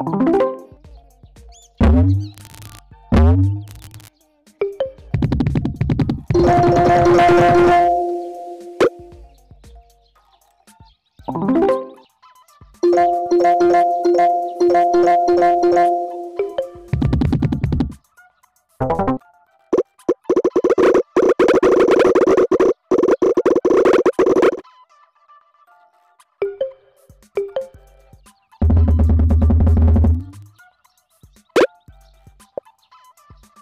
you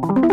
you.